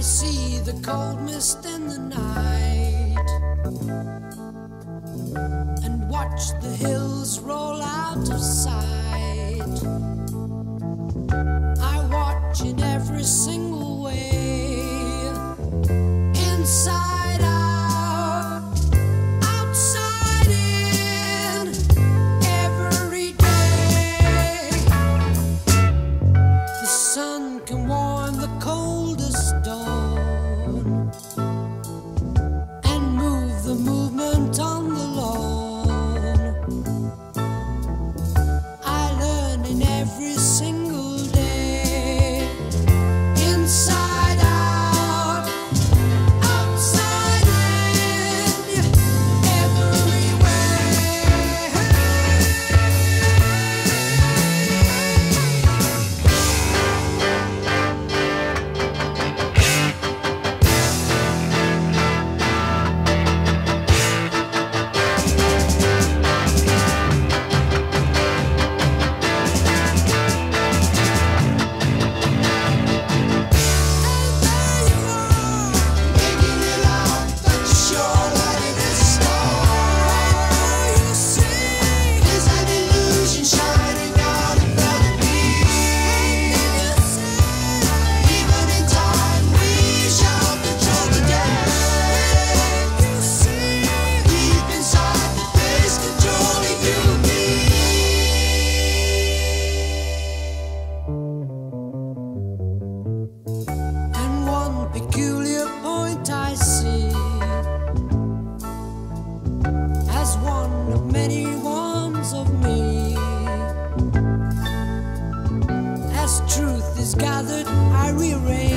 I see the cold mist in the night and watch the hills roll out of sight. I watch in every single way inside out. can walk. Many ones of me. As truth is gathered, I rearrange.